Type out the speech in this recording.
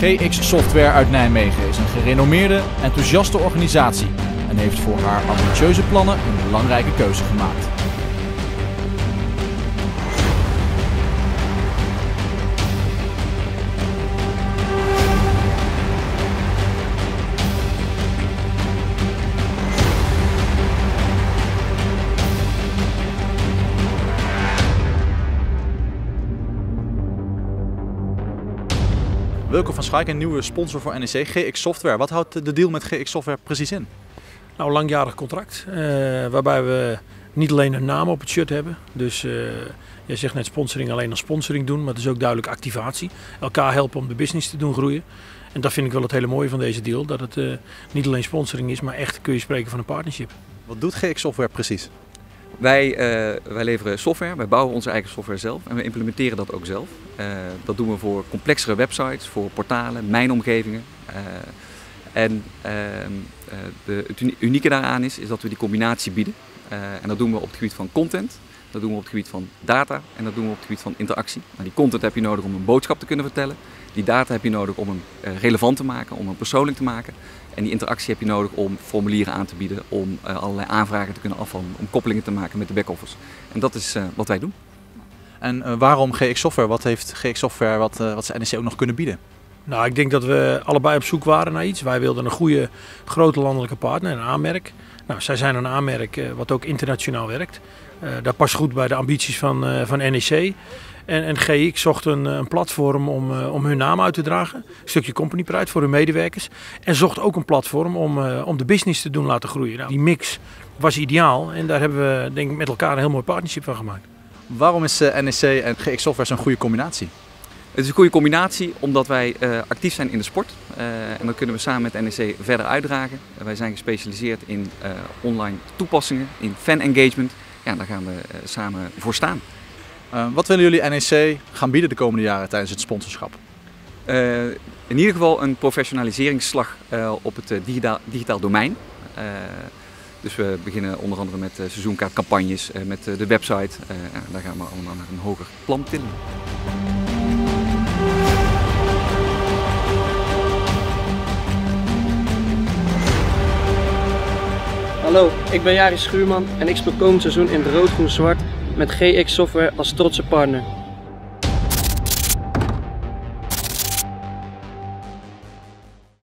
GX Software uit Nijmegen is een gerenommeerde, enthousiaste organisatie en heeft voor haar ambitieuze plannen een belangrijke keuze gemaakt. Wilco van Schaik, een nieuwe sponsor voor NEC, GX Software. Wat houdt de deal met GX Software precies in? Nou, een langjarig contract. Uh, waarbij we niet alleen een naam op het shirt hebben. Dus uh, jij zegt net sponsoring alleen als sponsoring doen. Maar het is ook duidelijk activatie. Elkaar helpen om de business te doen groeien. En dat vind ik wel het hele mooie van deze deal. Dat het uh, niet alleen sponsoring is, maar echt kun je spreken van een partnership. Wat doet GX Software precies? Wij, uh, wij leveren software, wij bouwen onze eigen software zelf en we implementeren dat ook zelf. Uh, dat doen we voor complexere websites, voor portalen, mijnomgevingen. Uh, en ehm, de, het unieke daaraan is, is dat we die combinatie bieden. en dat doen we op het gebied van content, dat doen we op het gebied van data en dat doen we op het gebied van interactie. Nou, die content heb je nodig om een boodschap te kunnen vertellen. Die data heb je nodig om hem relevant te maken, om hem persoonlijk te maken. En die interactie heb je nodig om formulieren aan te bieden, om allerlei aanvragen te kunnen afvallen, om koppelingen te maken met de back-office. En dat is wat wij doen. En waarom GX Software? Wat heeft GX Software wat, wat ze NEC ook nog kunnen bieden? Nou, ik denk dat we allebei op zoek waren naar iets. Wij wilden een goede, grote landelijke partner, een aanmerk. Nou, zij zijn een aanmerk wat ook internationaal werkt. dat past goed bij de ambities van, van NEC. En, en GX zocht een, een platform om, om hun naam uit te dragen. Een stukje company pride voor hun medewerkers. En zocht ook een platform om, om de business te doen laten groeien. Nou, die mix was ideaal en daar hebben we denk ik met elkaar een heel mooi partnership van gemaakt. Waarom is NEC en GX Software zo'n goede combinatie? Het is een goede combinatie omdat wij actief zijn in de sport. en dat kunnen we samen met NEC verder uitdragen. wij zijn gespecialiseerd in online toepassingen, in fan engagement. Ja, daar gaan we samen voor staan. Wat willen jullie NEC gaan bieden de komende jaren tijdens het sponsorschap? In ieder geval een professionaliseringsslag op het digitaal, digitaal domein. dus we beginnen onder andere met seizoenkaartcampagnes, met de website. daar gaan we allemaal naar een hoger plan tillen. Hallo, ik ben Jari Schuurman en ik speel komend seizoen in de rood-groen-zwart met GX Software als trotse partner.